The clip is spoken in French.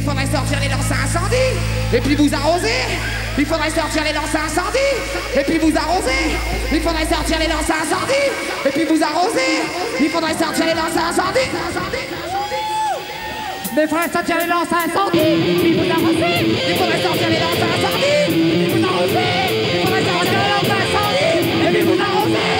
il faudrait sortir les lances à incendie, et puis vous arroser. Il faudrait sortir les lances à incendie, et puis vous arroser. Il faudrait sortir les lances à incendie, et puis vous arroser. Il faudrait sortir les lances incendies. incendie. Mais il faudrait sortir les lances à incendie, et puis vous arroser. Il faudrait sortir les lances incendies vous Il faudrait sortir les lances incendies, et puis vous arroser.